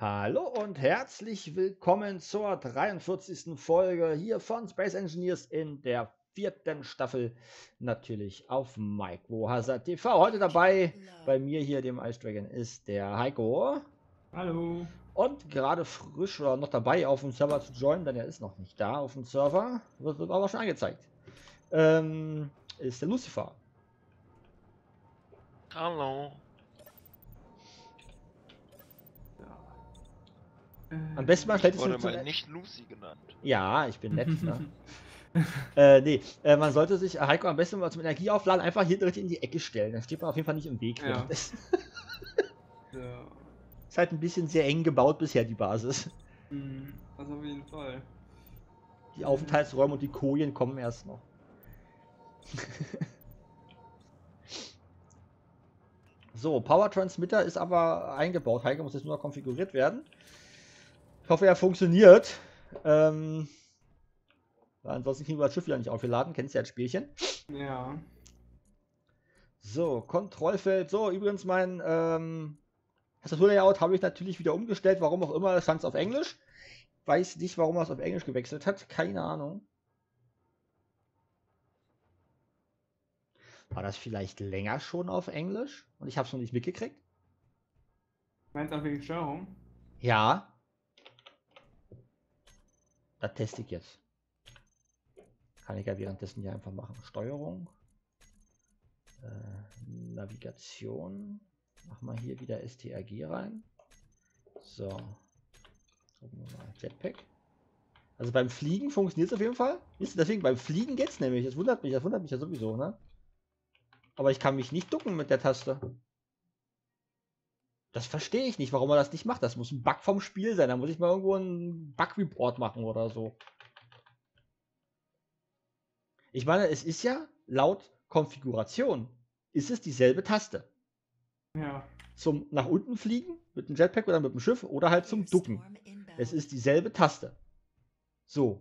Hallo und herzlich willkommen zur 43. Folge hier von Space Engineers in der vierten Staffel. Natürlich auf Mike Hazard TV. Heute dabei bei mir hier, dem Ice Dragon, ist der Heiko. Hallo. Und gerade frisch oder noch dabei auf dem Server zu joinen, denn er ist noch nicht da auf dem Server. Wird, wird aber schon angezeigt. Ähm, ist der Lucifer. Hallo. Am besten man stellt es Wurde zu- mal nicht Lucy genannt. Ja, ich bin nett. ne? äh, nee, äh, man sollte sich Heiko am besten mal zum Energieaufladen einfach hier direkt in die Ecke stellen. Dann steht man auf jeden Fall nicht im Weg. Ja. Das So. ist halt ein bisschen sehr eng gebaut bisher, die Basis. Mhm, Das auf jeden Fall. Die Aufenthaltsräume und die Kojen kommen erst noch. so, Power Transmitter ist aber eingebaut. Heiko muss jetzt nur noch konfiguriert werden. Ich hoffe, er funktioniert. Ähm, ansonsten kriegen wir das Schiff wieder nicht aufgeladen. Kennst du ja das Spielchen. Ja. So, Kontrollfeld. So, übrigens mein ähm, Tastaturlayout habe ich natürlich wieder umgestellt. Warum auch immer, stand es auf Englisch. Weiß nicht, warum er es auf Englisch gewechselt hat. Keine Ahnung. War das vielleicht länger schon auf Englisch? Und ich habe es noch nicht mitgekriegt? Meinst du auch wegen Steuerung? Ja. Das teste ich jetzt. Kann ich ja währenddessen hier einfach machen. Steuerung. Äh, Navigation. Mach mal hier wieder STRG rein. So. Gucken wir mal. Jetpack. Also beim Fliegen funktioniert es auf jeden Fall. Ihr, deswegen beim Fliegen geht's nämlich. Das wundert mich, das wundert mich ja sowieso, ne? Aber ich kann mich nicht ducken mit der Taste. Das verstehe ich nicht, warum er das nicht macht. Das muss ein Bug vom Spiel sein. Da muss ich mal irgendwo einen Bug-Report machen oder so. Ich meine, es ist ja laut Konfiguration, ist es dieselbe Taste. Ja. Zum nach unten fliegen mit dem Jetpack oder mit dem Schiff oder halt zum Ducken. Es ist dieselbe Taste. So.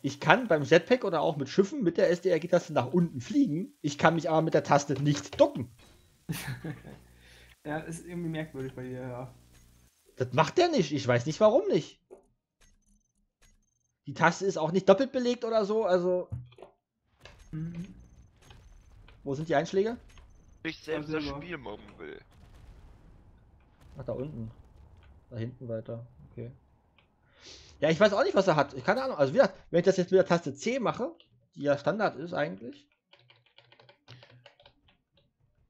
Ich kann beim Jetpack oder auch mit Schiffen mit der SDRG-Taste nach unten fliegen. Ich kann mich aber mit der Taste nicht ducken. ja, ist irgendwie merkwürdig bei dir, ja. Das macht der nicht. Ich weiß nicht, warum nicht. Die Taste ist auch nicht doppelt belegt oder so. Also, Mhm. wo sind die Einschläge? Ich selbst das. Spiel mobben will. Ach, da unten. Da hinten weiter. Okay. Ja, ich weiß auch nicht, was er hat. Ich keine Ahnung. Also, wie gesagt, wenn ich das jetzt mit der Taste C mache, die ja Standard ist eigentlich.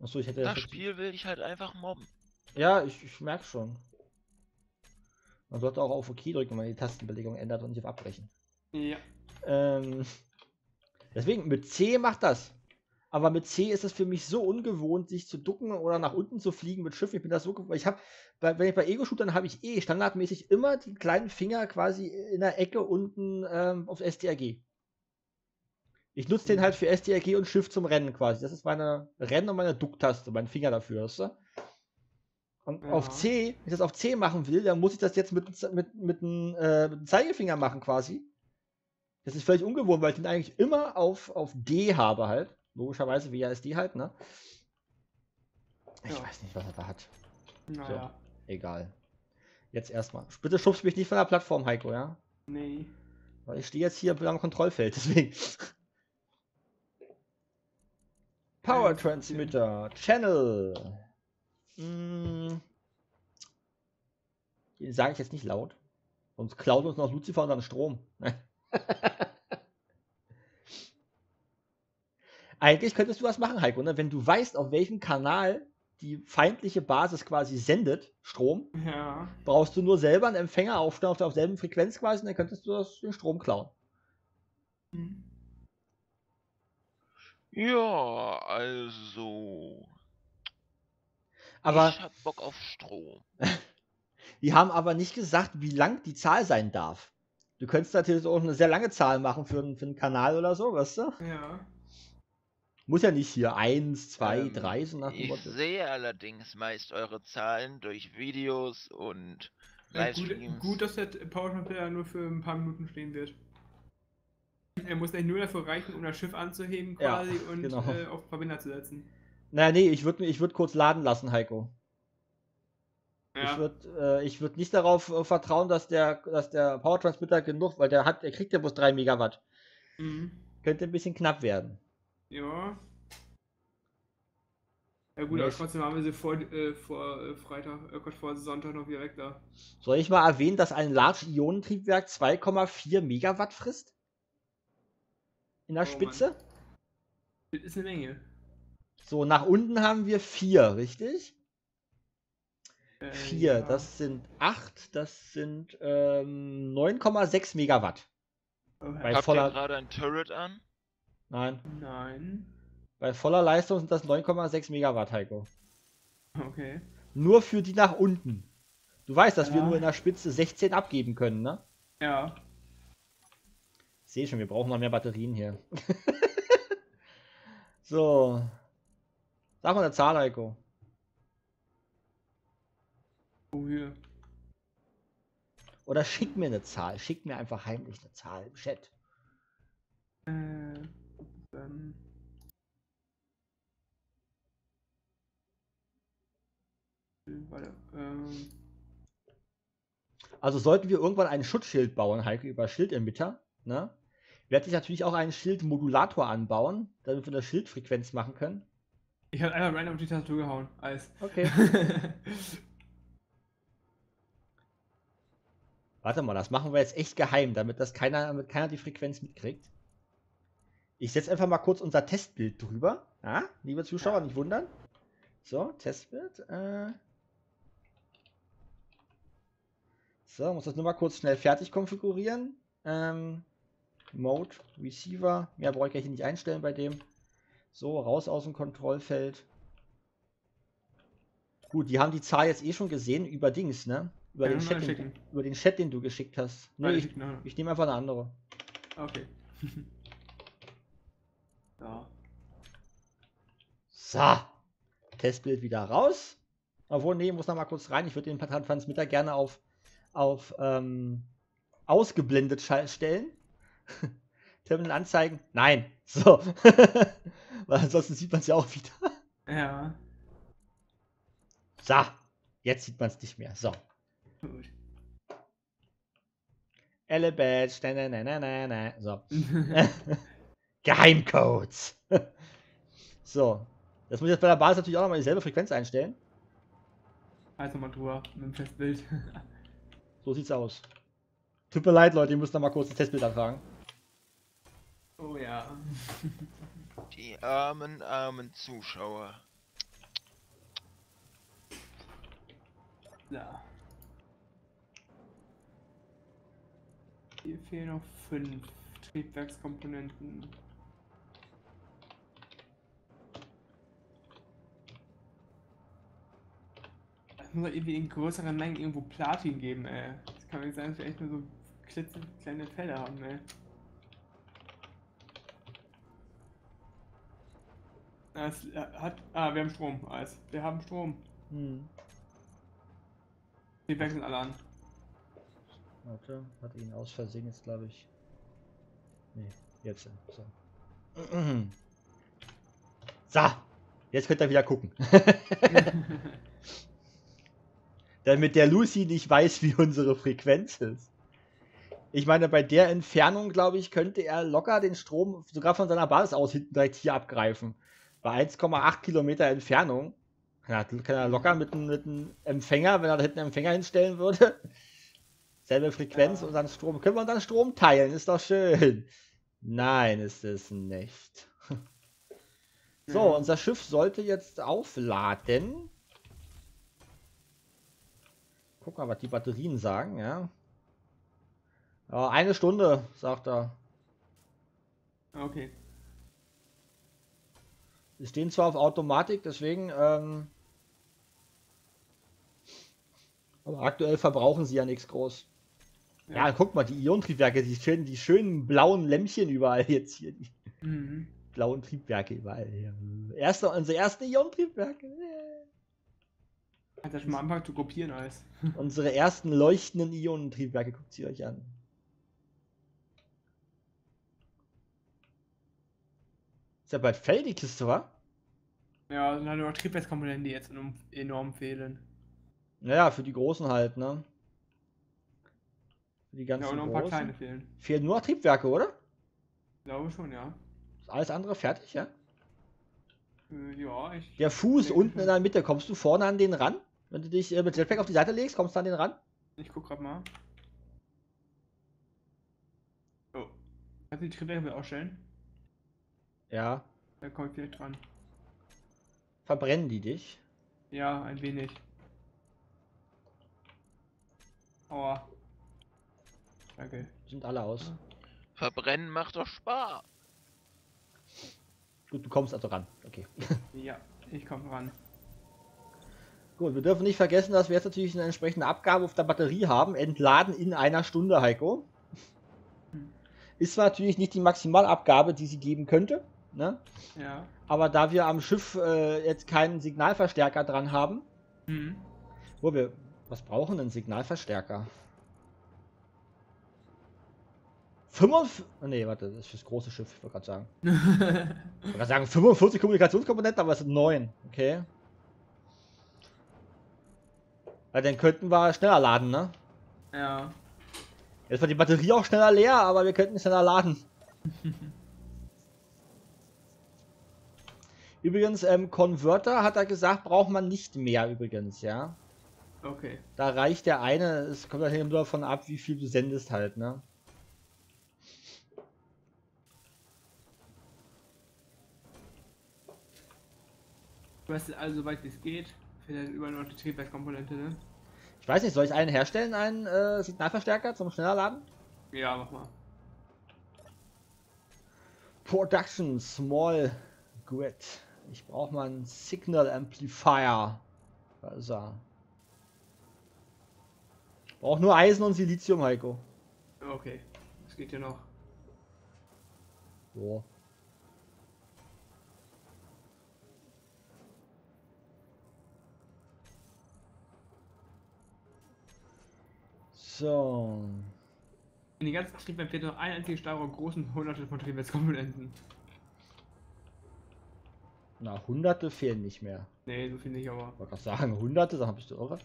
Achso, ich hätte Das jetzt- Spiel will ich halt einfach mobben. Ja, ich, ich merke schon. Man sollte auch auf OK drücken, wenn man die Tastenbelegung ändert und nicht auf Abbrechen. Ja. Ähm, deswegen, mit C macht das. Aber mit C ist es für mich so ungewohnt, sich zu ducken oder nach unten zu fliegen mit Schiffen. Ich bin das so gewohnt. Ich habe, wenn ich bei Ego-Shootern habe ich eh standardmäßig immer die kleinen Finger quasi in der Ecke unten ähm, auf STRG. Ich nutze den halt für STRG und Schiff zum Rennen quasi. Das ist meine Rennen- und meine Ducktaste, mein Finger dafür, weißt du? Und Ja. auf C, wenn ich das auf C machen will, dann muss ich das jetzt mit, mit, mit, einem, äh, mit Zeigefinger machen quasi. Das ist völlig ungewohnt, weil ich den eigentlich immer auf, auf D habe halt. Logischerweise WASD halt, ne? Ich Ja. weiß nicht, was er da hat. Naja. Egal. Jetzt erstmal. Bitte schubst mich nicht von der Plattform, Heiko, ja? Nee. Weil ich stehe jetzt hier am Kontrollfeld, deswegen. Power Transmitter, Channel. Mm. Den sage ich jetzt nicht laut. Sonst klaut uns noch Lucifer und dann Strom. Eigentlich könntest du was machen, Heiko, ne? wenn du weißt, auf welchem Kanal die feindliche Basis quasi sendet, Strom, Ja. brauchst du nur selber einen Empfänger aufstellen auf derselben Frequenz quasi, und dann könntest du das, den Strom klauen. Mhm. Ja, also. Aber ich hab Bock auf Strom. die haben aber nicht gesagt, wie lang die Zahl sein darf. Du könntest natürlich auch eine sehr lange Zahl machen für, einen- für einen Kanal oder so, weißt du? Ja. Muss ja nicht hier 1, 2, Ähm, 3, so nach dem Ich Motto. sehe allerdings meist eure Zahlen durch Videos und Ja, gut, Livestreams. gut, dass der Power nur für ein paar Minuten stehen wird. Er muss eigentlich nur dafür reichen, um das Schiff anzuheben Ja, quasi und genau. äh, auf Verbinder zu setzen. Naja, nee, ich würde ich würd kurz laden lassen, Heiko. Ja, Ja. Ich würde äh, ich würd nicht darauf äh, vertrauen, dass der, dass der Power Transmitter genug, weil der hat, der kriegt ja bloß 3 Megawatt. Mhm. Könnte ein bisschen knapp werden. Ja. Ja gut, aber trotzdem haben wir sie vor, äh, vor äh, Freitag, äh, Gott, vor Sonntag noch direkt da. Soll ich mal erwähnen, dass ein Large-Ionentriebwerk 2,4 Megawatt frisst? In der Oh Mann. Spitze? Das ist eine Menge. So, nach unten haben wir 4, richtig? Äh, 4, ja. das sind 8, das sind ähm, 9,6 Megawatt. Oh, bei- Habt voller- ihr gerade ein Turret an? Nein, Nein. bei voller Leistung sind das 9,6 Megawatt, Heiko. Okay. Nur für die nach unten. Du weißt, dass wir Ja. nur in der Spitze 16 abgeben können, ne? Ja. Ich sehe schon, wir brauchen noch mehr Batterien hier. so. Sag mal eine Zahl, Heiko. Oh, hier. Oder schick mir eine Zahl. Schick mir einfach heimlich eine Zahl im Chat. Äh, dann. Warte, ähm, Also sollten wir irgendwann ein Schutzschild bauen, Heiko, über Schildemitter, ne? Werde ich natürlich auch einen Schildmodulator anbauen, damit wir eine Schildfrequenz machen können. ich habe einfach random auf die Tastatur gehauen. Alles. Okay. Warte mal, das machen wir jetzt echt geheim, damit das keiner, damit keiner die Frequenz mitkriegt. Ich setze einfach mal kurz unser Testbild drüber. Ja, liebe Zuschauer, nicht wundern. So, Testbild. Äh. So, muss das nur mal kurz schnell fertig konfigurieren. Ähm, Mode, Receiver. Mehr brauche ich gleich nicht einstellen bei dem. So, raus aus dem Kontrollfeld. Gut, die haben die Zahl jetzt eh schon gesehen über Dings, ne? Über, Ja, den, Chat, den, über den Chat, den du geschickt hast. Nee, ich, ich nehme einfach eine andere. Okay. ja. So. Testbild wieder raus. Obwohl, nee, muss noch mal kurz rein. Ich würde den Transmitter gerne auf, auf ähm, ausgeblendet stellen. Terminal anzeigen. Nein. So. Weil ansonsten sieht man es ja auch wieder. Ja. So. Jetzt sieht man es nicht mehr. So. Gut. Elebadge. Na, na, na, na, na. So. Geheimcodes. so. Das muss ich jetzt bei der Basis natürlich auch nochmal dieselbe Frequenz einstellen. Also mal drüber mit dem Testbild. So sieht's aus. Tut mir leid, Leute, ihr müsst noch mal kurz das Testbild anfragen. Oh ja. Die armen, armen Zuschauer. Ja. Hier fehlen noch fünf Triebwerkskomponenten. Es muss halt irgendwie in größeren Mengen irgendwo Platin geben, ey. Das kann nicht sein, dass wir echt nur so klitzekleine Fälle haben, ey. Es hat. Ah, wir haben Strom. Alles. Wir haben Strom. Hm. Die wechseln alle an. Warte, hat ihn aus Versehen jetzt, glaube ich. Nee, jetzt. So. so, jetzt könnt ihr wieder gucken. Damit der Lucy nicht weiß, wie unsere Frequenz ist. Ich meine, bei der Entfernung, glaube ich, könnte er locker den Strom sogar von seiner Basis aus hinten direkt hier abgreifen. Bei 1,8 Kilometer Entfernung ja, kann er locker mit einem, mit einem Empfänger, wenn er da hinten einen Empfänger hinstellen würde, selbe Frequenz Ja. und dann Strom. Können wir dann Strom teilen? Ist doch schön. Nein, ist es nicht. So, Ja. unser Schiff sollte jetzt aufladen. Guck mal, was die Batterien sagen, ja. Ja, eine Stunde, sagt er. Okay. Sie stehen zwar auf Automatik, deswegen, ähm, aber aktuell verbrauchen sie ja nichts groß. Ja, guck mal, die Ionentriebwerke, die schönen, die schönen blauen Lämpchen überall jetzt hier, die Mhm. blauen Triebwerke überall hier. Erste, unsere ersten Ionentriebwerke. Hat er schon mal angefangen zu kopieren alles. Unsere ersten leuchtenden Ionentriebwerke, guckt sie euch an. Ist ja bald fertig, die Kiste, wa? Ja, sind halt nur Triebwerkskomponenten, die jetzt enorm, fehlen. Naja, für die Großen halt, ne? Für die Ja, ganzen und noch ein paar Großen. kleine fehlen. Fehlen nur noch Triebwerke, oder? Ich glaube schon, ja. Ist alles andere fertig, ja? Äh, ja, ich. Der Fuß unten schon. in der Mitte, kommst du vorne an den ran? Wenn du dich äh, mit Jetpack auf die Seite legst, kommst du an den ran? Ich guck grad mal. Oh. Kannst du die Triebwerke wieder ausstellen? Ja. Da komme ich vielleicht dran. Verbrennen die dich? Ja, ein wenig. Aua. Danke. Sind alle aus. Verbrennen macht doch Spaß. Gut, du kommst also ran. Okay. Ja, ich komme ran. Gut, wir dürfen nicht vergessen, dass wir jetzt natürlich eine entsprechende Abgabe auf der Batterie haben. Entladen in einer Stunde, Heiko. Hm. Ist zwar natürlich nicht die Maximalabgabe, die sie geben könnte, ne? Ja. aber da wir am Schiff äh, jetzt keinen Signalverstärker dran haben, Mhm. wo wir. Was brauchen denn Signalverstärker? 45. Nee, warte, das ist fürs große Schiff, ich wollte gerade sagen. Ich wollte gerade sagen 45 Kommunikationskomponenten, aber es sind 9. Okay. Weil dann könnten wir schneller laden, ne? ja. Jetzt war die Batterie auch schneller leer, aber wir könnten schneller laden. Übrigens, ähm, Converter hat er gesagt, braucht man nicht mehr übrigens, ja. Okay. Da reicht der eine, es kommt halt nur davon ab, wie viel du sendest halt, ne? Du hast also, soweit wie es geht. Vielleicht überall noch die Triebwerkskomponente, ne? Ich weiß nicht, soll ich einen herstellen, einen äh, Signalverstärker zum schneller laden? Ja, mach mal. Production Small Grid. Ich brauche mal einen Signal Amplifier. Da ist er. Braucht nur Eisen und Silizium, Heiko. Okay. Das geht ja noch. So. So. In den ganzen Triebwerken fehlt noch ein einziger Steuerung großen hunderte von Triebwerkskomponenten. Na, hunderte fehlen nicht mehr. Nee, so viel nicht, aber. Ich wollte gerade sagen, hunderte, sag mal, bist du irre?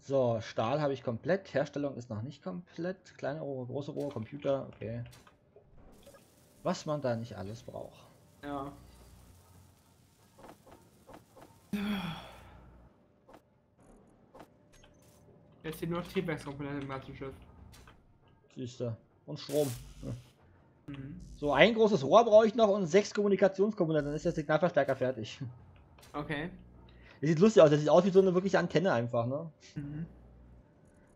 So, Stahl habe ich komplett. Herstellung ist noch nicht komplett. Kleine Rohre, große Rohre, Computer, okay. Was man da nicht alles braucht. Ja. Jetzt hier nur noch Triebwerkskomponenten im ganzen Schiff. Siehst du. Und Strom. Ja. Mhm. So, ein großes Rohr brauche ich noch und sechs Kommunikationskomponenten. Dann ist der Signalverstärker fertig. Okay. Das sieht lustig aus. Das sieht aus wie so eine wirkliche Antenne einfach, ne? Mhm.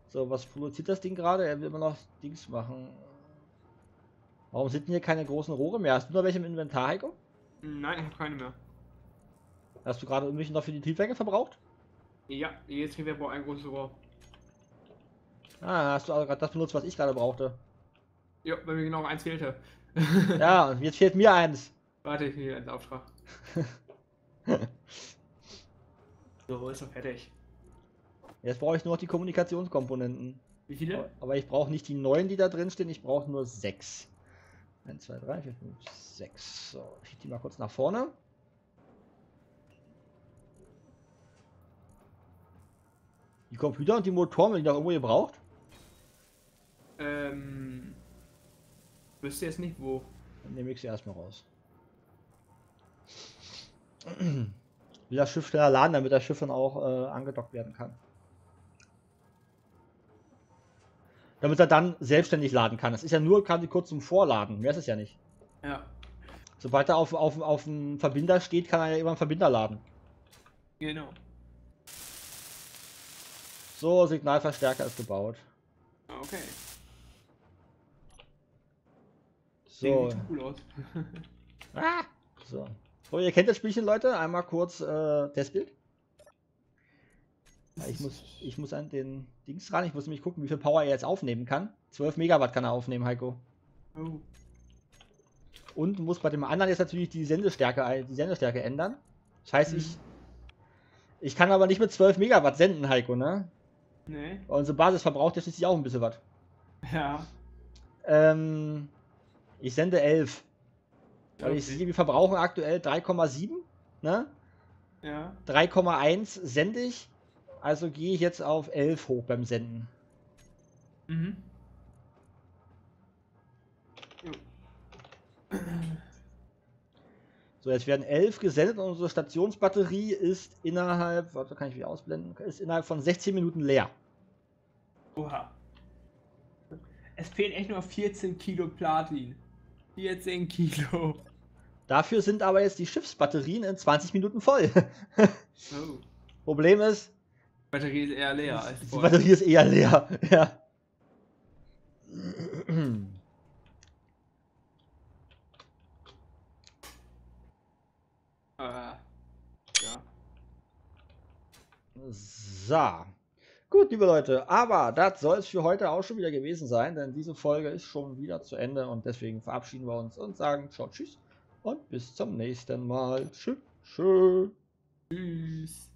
So, was produziert das Ding gerade? Er will immer noch Dings machen. Warum sind hier keine großen Rohre mehr? Hast du noch welche im Inventar, Heiko? Nein, ich habe keine mehr. Hast du gerade irgendwelche noch für die Triebwerke verbraucht? Ja, jedes Triebwerk braucht ein großes Rohr. Ah, hast du gerade das benutzt, was ich gerade brauchte. Ja, weil mir genau eins fehlte. Ja, und jetzt fehlt mir eins. Warte, ich hier einen Auftrag. so, ist doch fertig. Jetzt brauche ich nur noch die Kommunikationskomponenten. Wie viele? Aber ich brauche nicht die neun, die da drin stehen, ich brauche nur sechs. 1, 2, 3, 4, 5, 6. So, ich schieb die mal kurz nach vorne. Die Computer und die Motoren, wenn die noch irgendwo gebraucht? Ähm. Wüsste jetzt nicht wo. Dann nehme ich sie erstmal raus. Will das Schiff schneller laden, damit das Schiff dann auch äh, angedockt werden kann. Damit er dann selbstständig laden kann. Das ist ja nur quasi kurz zum Vorladen. Mehr ist es ja nicht. Ja, Sobald er auf, auf, auf dem Verbinder steht, kann er ja immer einen Verbinder laden. genau. So, Signalverstärker ist gebaut. Ah, Okay. So. Sieht cool aus. Ah! So. So, ihr kennt das Spielchen, Leute. Einmal kurz äh, Testbild. Ich muss, ich muss an den Dings ran. Ich muss nämlich gucken, wie viel Power er jetzt aufnehmen kann. 12 Megawatt kann er aufnehmen, Heiko. Oh. Und muss bei dem anderen jetzt natürlich die Sendestärke, die Sendestärke ändern. Das heißt, Mhm. ich, ich kann aber nicht mit 12 Megawatt senden, Heiko, ne? Nee. Unsere Basis verbraucht ja schließlich auch ein bisschen was. Ja. Ähm, ich sende 11. Weil ich Okay. sehe, wir verbrauchen aktuell 3,7. Ne? Ja. 3,1 sende ich. Also gehe ich jetzt auf 11 hoch beim Senden. Mhm. So, jetzt werden 11 gesendet und unsere Stationsbatterie ist innerhalb, warte, kann ich wieder ausblenden, ist innerhalb von 16 Minuten leer. Oha. Es fehlen echt nur 14 Kilo Platin. 14 Kilo. Dafür sind aber jetzt die Schiffsbatterien in 20 Minuten voll. Oh. Problem ist, Batterie ist eher leer als die voll. Batterie ist eher leer. Ja. Ah. Ja. So. Gut, liebe Leute, aber das soll es für heute auch schon wieder gewesen sein, denn diese Folge ist schon wieder zu Ende und deswegen verabschieden wir uns und sagen ciao, tschüss und bis zum nächsten Mal. Tschüss. Tschüss. Tschüss.